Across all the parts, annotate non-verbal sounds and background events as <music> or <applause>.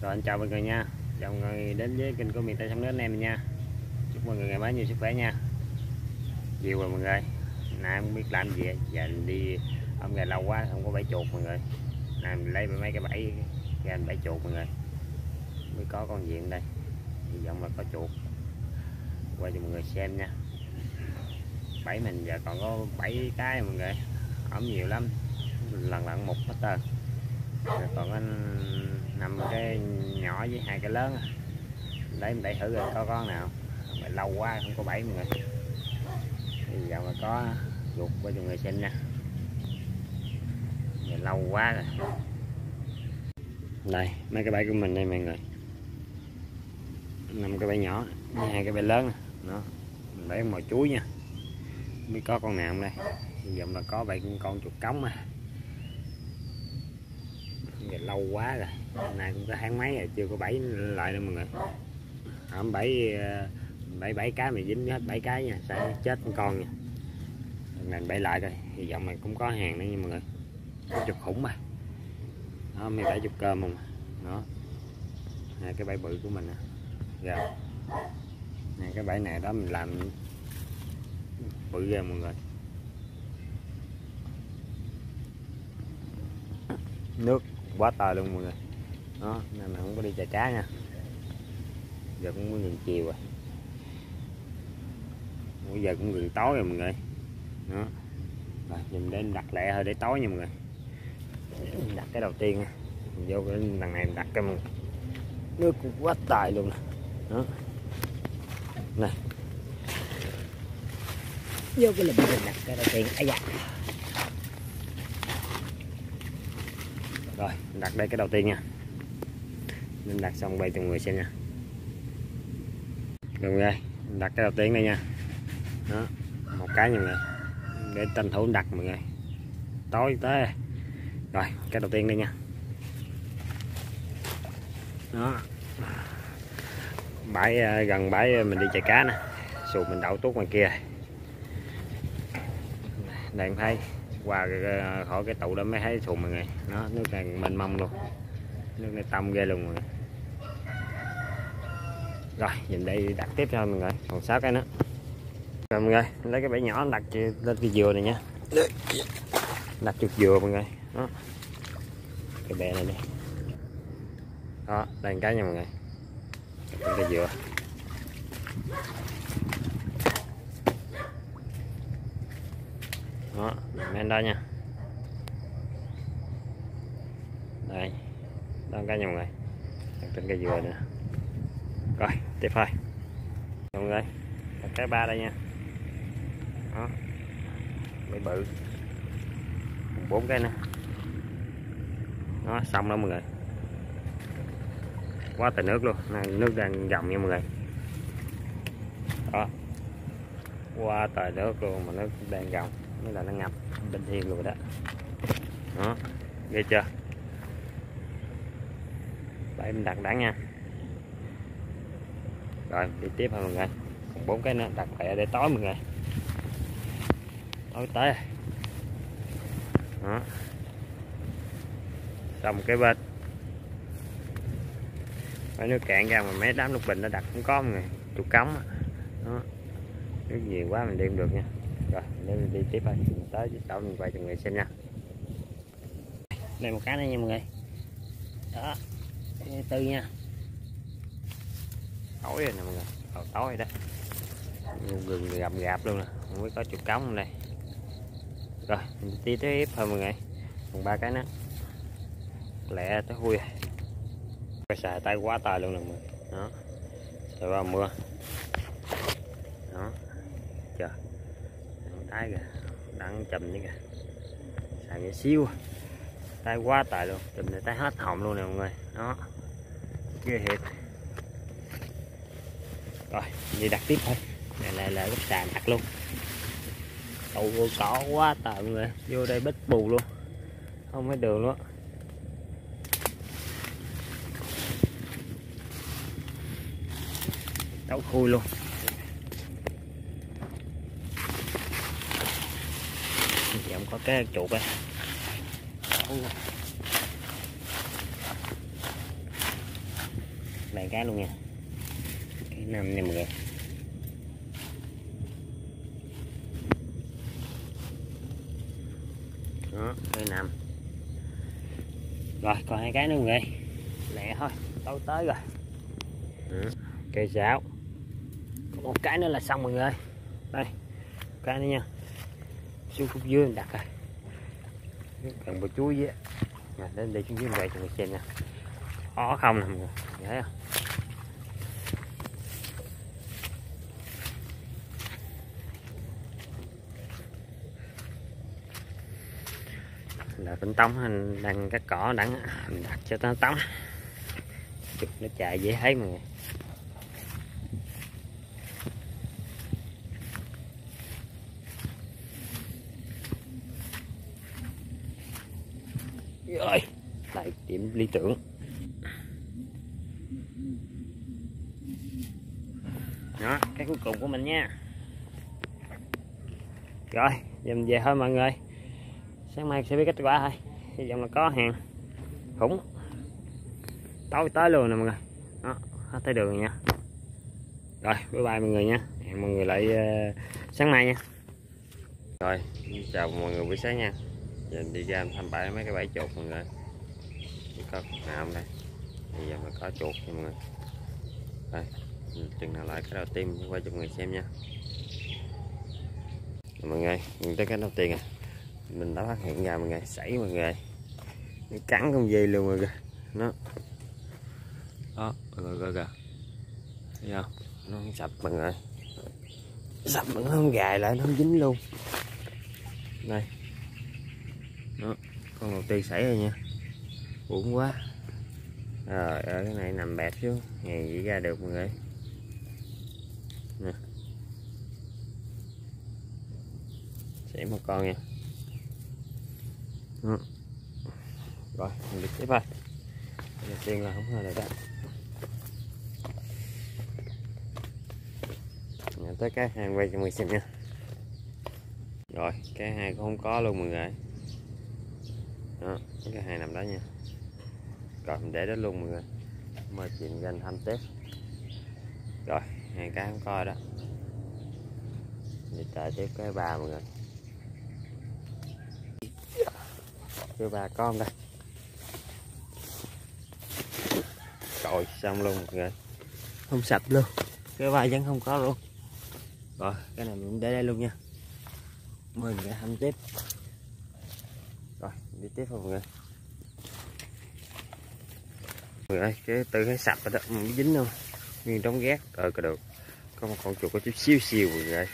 rồi, anh chào mọi người nha. Chào mọi người đến với kênh của miền tây sông nước anh em mình nha. Chúc mọi người ngày mới nhiều sức khỏe nha. Chiều rồi mọi người. Nay không biết làm gì giờ mình đi, hôm ngày lâu quá, không có bẫy chuột mọi người. Nay mình lấy mấy cái bẫy ra anh bẫy chuột mọi người. Mới có con diện đây. Hy vọng là có chuột. Quay cho mọi người xem nha. Bẫy mình giờ còn có bảy cái mọi người. Ổng nhiều lắm. Lần lận một hết trơn còn anh nằm cái nhỏ với hai cái lớn lấy em đẩy thử rồi có con nào. Mà lâu quá không có bảy mọi người. Bây giờ mà có, ruột với cho người xem nha giờ lâu quá rồi. Đây, mấy cái bẫy của mình đây mọi người. Năm cái bẫy nhỏ, với hai cái bẫy lớn nó mình bẫy mồi chuối nha. Mới có con nào không đây? Hy vọng là có bảy con chuột cống à thì lâu quá rồi. Hôm nay cũng có tháng mấy rồi, chưa có bảy lại đâu mọi người. Hôm bảy ờ, bảy bảy cái mà dính hết bảy cái nha, sẽ chết con nha. Mình này bảy lại rồi hy vọng mày cũng có hàng nữa nha mọi người. Chục khủng mà. Đó mày bảy chục cơm không? Đó. Hai cái bẫy bự của mình nè. Dạ. Rồi này cái bẫy này đó mình làm bự ra mọi người. Nước quá to luôn mọi người. Đó, nên là không có đi chà cá nha. Giờ cũng muốn gần chiều rồi. Bây giờ cũng gần tối rồi mọi người. Đó. Rồi, nhìn đến đặt lẹ hơi để tối nha mọi người. Đặt cái đầu tiên nha mình vô cái đằng này đặt cái mình nước cũng quá tài luôn. Nè đó. Này. Vô cái lùm mình đặt cái đầu tiên. Ấy dạ. Rồi đặt đây cái đầu tiên nha. Mình đặt xong quay từng người xem nha. Rồi đây đặt cái đầu tiên đây nha. Đó, một cái nha người để tranh thủ đặt mọi người. Tối tới. Rồi, cái đầu tiên đây nha. Đó. Bãi ờ, gần bãi mình đi chạy cá nè. Xuồng mình đậu tuốt ngoài kia. Đây em thấy qua khỏi cái tụ đó mới thấy xuồng mọi người. Nó nước này mênh mông luôn. Nước này tông ghê luôn mọi người. Rồi, nhìn đây, đặt tiếp cho mọi người. Còn sáu cái nữa. Rồi mọi người, lấy cái bẫy nhỏ đặt lên cái dừa này nha. Đặt chuột dừa mọi người. Đó. Cái bè này đi. Đó, đây cái nha mọi người. Cái dừa. Đó lên đây nha. Đây đó cái nha mọi người. Đặt trên cây dừa nữa. Rồi tiếp thôi. Mọi người. Đặt cái ba đây nha. Đó. Mấy bự. Bốn cái nữa. Đó xong đó mọi người. Quá trời nước luôn. Này, nước đang dòng nha mọi người. Đó. Qua trời nước luôn mà nước đang dòng như là nó ngập, bình thiên rồi đó. Đó, ghê chưa? Bảy mình đặt đã nha. Rồi, đi tiếp ha mọi người? Còn bốn cái nữa, đặt lại để tối mọi người. Tối tới. Đó. Xong cái bên. Phải nước cạn ra mà mấy đám lục bình nó đặt cũng có mọi người. Chục cống đó. Nước nhiều quá mình đem được nha rồi nên đi tiếp thôi. Mình tới sau mình quay cho người xem nha. Đây một cái nữa nha mọi người. Đó tư nha. Tối rồi nè mọi người. Còn tối rồi đó. Gừng gầm gạp luôn nè. Không biết có chục cống không đây. Rồi mình đi tiếp thôi mọi người. Còn ba cái nữa. Lẹ tới hui phải xài tay quá tài luôn nè mọi người. Đó. Rồi vào mưa đó chờ thái kìa, đang chùm nữa kìa. Xài cái xíu tay quá tài luôn. Chùm này tay hết họng luôn nè mọi người. Đó. Ghê thiệt. Rồi, đi đặt tiếp thôi. Này là là gấp sàn đặt luôn. Tụ cỏ quá tài mọi người. Vô đây bít bù luôn. Không thấy đường luôn đấu khui luôn giờ không có cái chuột đây lại cá luôn nha. Cái năm nha mọi người. Đó cái năm rồi còn hai cái nữa mọi người. Lẹ thôi tối tới rồi. Đó. cây sáo. Còn một cái nữa là xong mọi người đây cái nữa nha. Xuống khúc dưới mình đặt rồi cần bò chuối với nè, đến đây xuống dưới mình cho người xem nha. Khó không nè mọi người? Thấy không? Là bên tông anh đang cắt cỏ đang đặt cho nó tống chụp nó chạy dễ thấy mọi người rồi lại điểm lý tưởng. Đó cái cuối cùng của mình nha. Rồi giờ mình về thôi mọi người. Sáng mai sẽ biết kết quả thôi. Hy vọng là có hàng khủng tối tới luôn nè mọi người. Đó hết tới đường rồi nha. Rồi bye bye mọi người nha. Hẹn mọi người lại uh, sáng mai nha. Rồi chào mọi người buổi sáng nha. Giờ đi ra thăm bãi mấy cái bãi chuột mọi người chỉ có nào đây. Bây giờ mà có chuột nha mọi người. Đây, chừng nào lại cái đầu tiên quay cho mọi người xem nha. Mọi người, nhìn tới cái đầu tiên à. Mình đã phát hiện ra mọi người, sảy mọi người. Nó cắn không dây luôn mọi người. Nó đó mọi người coi kìa thấy không? Nó không sập mọi người sập mà nó không gài lại, nó không dính luôn. Đây. Đó, con đầu tiên xảy rồi nha uổng quá. Rồi, ở cái này nằm bẹp xuống ngày chỉ ra được mọi người. Nè. Sẽ một con nha. Ừ. rồi, mình được tiếp rồi đầu tiên là không rồi đó. Nhà tới cái hai quay cho mọi người xem nha. Rồi, cái hai cũng không có luôn mọi người. Đó, cái hai nằm đó nha rồi mình để đó luôn mọi người. Mời chị danh thăm tiếp. Rồi hai cái không coi đó. Đi chờ tiếp cái ba mọi người. Cái có không đây? Rồi xong luôn mọi người. Không sạch luôn. Cái ba vẫn không có luôn. Rồi cái này mình để đây luôn nha. Mời mình thăm tiếp. Rồi đi tiếp thôi mọi người người ơi cái từ cái sạch rồi đó. Ừ, không dính đâu nguyên đóng ghét ờ có được. Có một con chuột có chút xíu xìu rồi người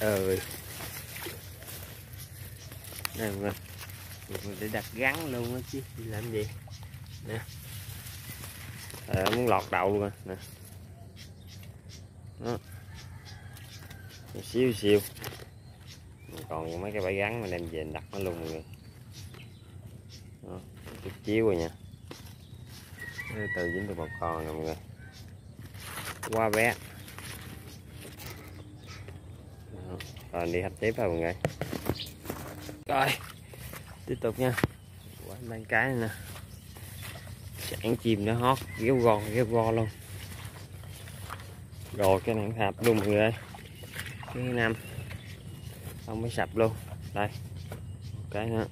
ơi đây mọi người mình để đặt gắn luôn á chứ. Đi làm gì? Nè. À, muốn lọt đầu luôn nè. Đó. Xíu xíu. Còn mấy cái bãi gắn mà đem về đặt nó luôn mọi người đó, chút chiếu rồi nha từ dính được một con nè mọi người. Qua bé. Rồi đi hạch tiếp rồi mọi người. Rồi, tiếp tục nha. Quả đang cái này nè. Chẳng chim nó hót ghéo gòn ghéo go luôn. Rồi cái này hạp luôn mọi người ơi. Cái năm không mới sập luôn. Đây, một cái nữa.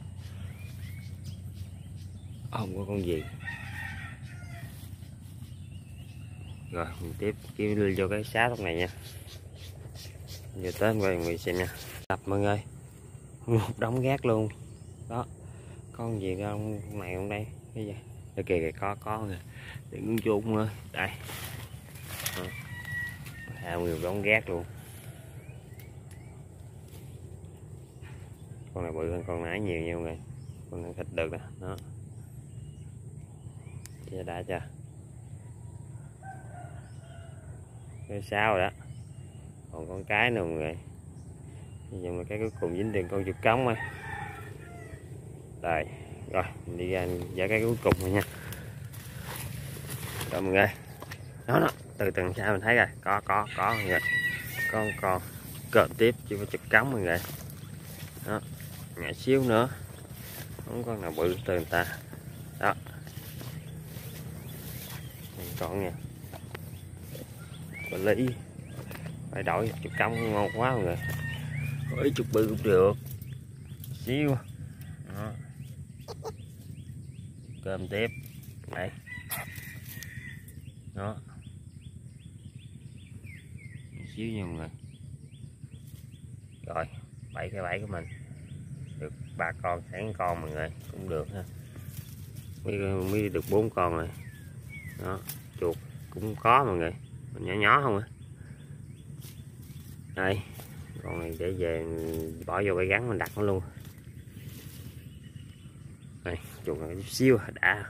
Không có con gì. Rồi, mình tiếp kêu lên vô cái xá lúc này nha. Giờ tới quay người xem nha. Tập mọi người. Một đống gác luôn. Đó. Con gì con này không đây? Cái gì? Đây kìa kìa, có có kìa đừng chuông nữa đây. Hai người đóng gác luôn. Con này bự hơn con nãy nhiều nha mọi người. Con này thịt được nè. Đó. Chưa đã chưa? Cái sao đó. Còn con cái nữa mọi người. Nhưng mà cái cuối cùng dính tiền con chuột cống rồi đây rồi, mình đi ra giả cái cuối cùng rồi nha. Rồi mọi người. Đó nó từ từ sao mình thấy rồi. Có có có mọi người. Con con cợp tiếp chưa có chụp cống mọi người. Đó nhẹ xíu nữa. Không con nào bự từ người ta. Đó. Còn nha quản lý. Phải đổi chục công ngon quá mọi người. Đổi chục bự cũng được. Xíu đó. cơm tiếp. Đây. Đó. Xíu nha mọi người. Rồi bảy cái bảy của mình. Được ba con sáng con mọi người cũng được ha. Mới, mới được bốn con rồi đó chuột cũng có mọi người nhỏ nhỏ không à? Đây, con này để về, bỏ vô cái gắn mình đặt nó luôn. Đây, chuột này chút xíu à, đã.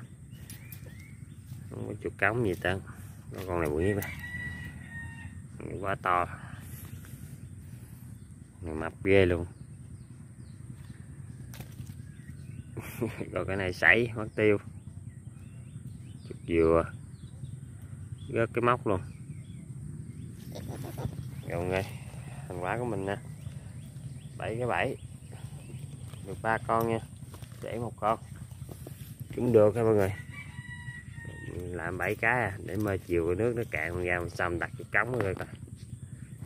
Không có chuột cống gì tên con này bự này quá to. Này mập ghê luôn. <laughs> Rồi cái này sảy, mất tiêu. Chuột dừa. Rớt cái móc luôn. Chào mọi người thành quả của mình nè. 7 cái 7 được 3 con nha. Để một con. Cũng được ha mọi người. Làm 7 cái à, để mà chiều cái nước nó cạn mình ra mình xong đặt cái cống mọi người coi.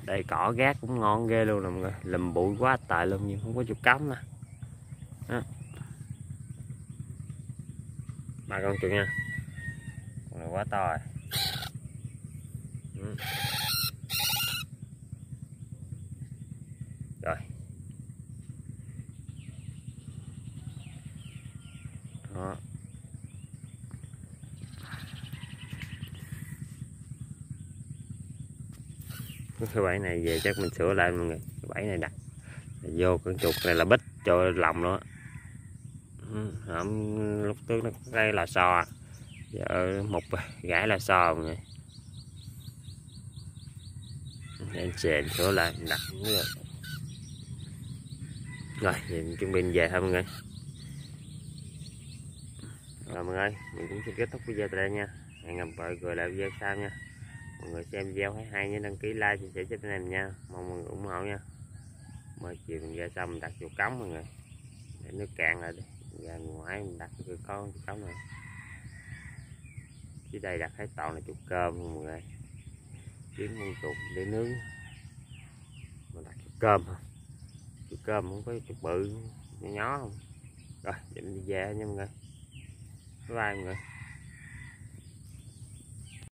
Đây cỏ gác cũng ngon ghê luôn nè mọi người. Lùm bụi quá tệ luôn nhưng không có chút cống nè. Ba con chuột nha. Con này quá to rồi. Ừ. rồi. Đó. Cái bẫy này về chắc mình sửa lại mọi người. Cái bẫy này đặt. Vô con chuột này là bích cho lòng nữa, ừ, hổm lúc trước nó đây là sò à. giờ một gãi là sò mọi người. Anh chèn sửa lại đặt rồi rồi mình chuẩn bị về thôi mọi người. Rồi mọi người, mình cũng xin kết thúc video tại đây nha. Hẹn gặp lại người lại video sau nha. Mọi người xem video thấy hay nhớ đăng ký like, chia sẻ cho anh em nha. Mong mọi người ủng hộ nha. Mời chiều mình ra xong mình đặt chuột cống mọi người. Để nước cạn lại đi. Ra ngoài mình đặt cái con chuột cống này dưới đây đặt hết toàn là chuột cơm mọi người. Kiếm con chuột để nướng. Mình đặt chuột cơm thôi chuột cơm không có chuột bự, nhỏ nhỏ không? Rồi định đi về nha mọi người. Bye mọi người.